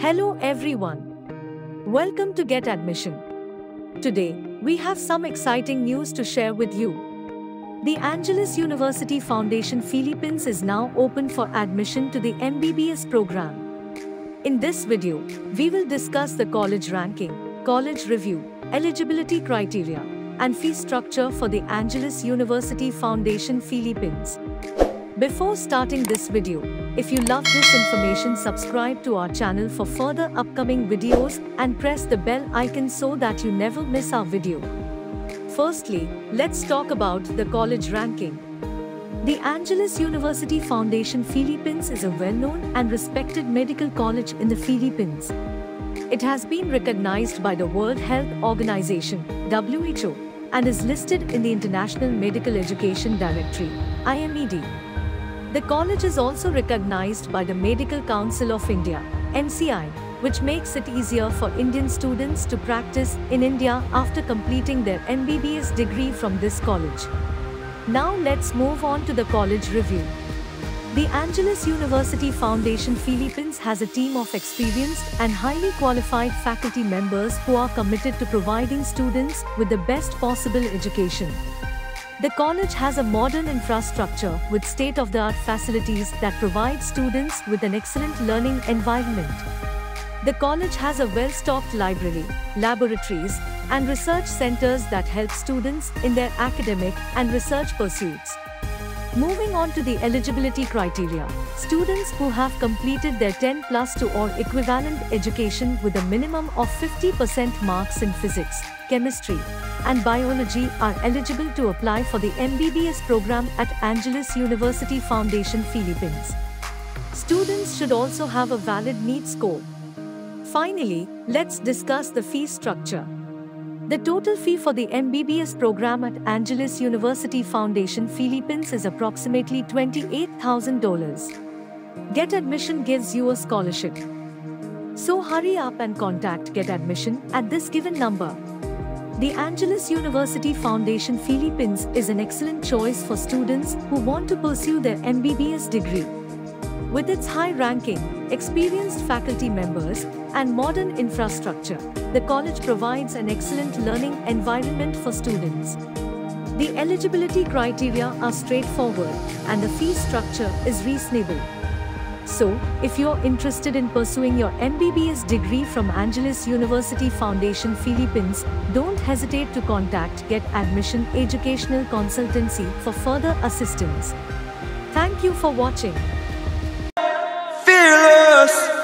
Hello everyone. Welcome to Get Admission. Today, we have some exciting news to share with you. The Angeles University Foundation Philippines is now open for admission to the MBBS program. In this video, we will discuss the college ranking, college review, eligibility criteria, and fee structure for the Angeles University Foundation Philippines. Before starting this video, if you love this information subscribe to our channel for further upcoming videos and press the bell icon so that you never miss our video. Firstly, let's talk about the college ranking. The Angeles University Foundation Philippines is a well-known and respected medical college in the Philippines. It has been recognized by the World Health Organization, WHO, and is listed in the International Medical Education Directory, IMED. The college is also recognized by the Medical Council of India, MCI, which makes it easier for Indian students to practice in India after completing their MBBS degree from this college. Now let's move on to the college review. The Angeles University Foundation Philippines has a team of experienced and highly qualified faculty members who are committed to providing students with the best possible education. The college has a modern infrastructure with state-of-the-art facilities that provide students with an excellent learning environment. The college has a well-stocked library, laboratories, and research centers that help students in their academic and research pursuits. Moving on to the eligibility criteria, students who have completed their 10 plus 2 or equivalent education with a minimum of 50% marks in physics, chemistry, and biology are eligible to apply for the MBBS program at Angeles University Foundation Philippines. Students should also have a valid NEET score. Finally, let's discuss the fee structure. The total fee for the MBBS program at Angeles University Foundation Philippines is approximately $28,000. Get Admission gives you a scholarship. So hurry up and contact Get Admission at this given number. The Angeles University Foundation Philippines is an excellent choice for students who want to pursue their MBBS degree. With its high ranking, experienced faculty members, and modern infrastructure, the college provides an excellent learning environment for students. The eligibility criteria are straightforward, and the fee structure is reasonable. So, if you're interested in pursuing your MBBS degree from Angeles University Foundation Philippines, don't hesitate to contact Get Admission Educational Consultancy for further assistance. Thank you for watching. fearless.